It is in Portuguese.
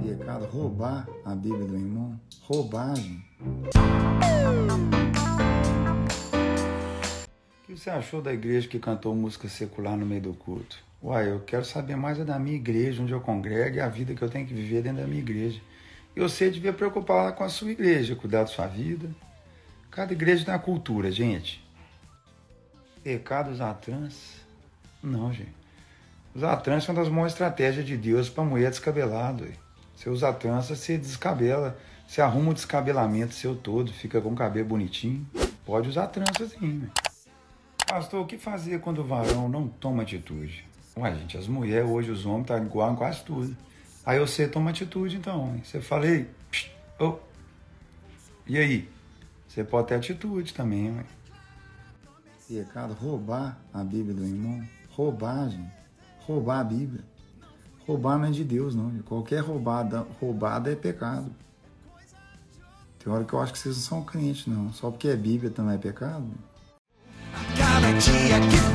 Pecado roubar a Bíblia do irmão. Roubagem. O que você achou da igreja que cantou música secular no meio do culto? Uai, eu quero saber mais é da minha igreja, onde eu congrego e a vida que eu tenho que viver dentro da minha igreja. E você devia preocupar com a sua igreja, cuidar da sua vida. Cada igreja tem uma cultura, gente. Pecado usar trans? Não, gente. Trança é uma das maiores estratégias de Deus para mulher descabelada. Você usa trança, você descabela, você arruma o descabelamento seu todo, fica com o cabelo bonitinho. Pode usar trança sim. Véio. Pastor, o que fazer quando o varão não toma atitude? Ué, gente, as mulheres hoje, os homens, tá igual em quase tudo. Aí você toma atitude, então. Você fala, ei, oh. e aí? Você pode ter atitude também, ué. Pecado, roubar a Bíblia do irmão. Roubagem. Roubar a Bíblia. Roubar não é de Deus, não. Qualquer roubada, roubada é pecado. Tem hora que eu acho que vocês não são crentes, não. Só porque é Bíblia também é pecado. Cada dia que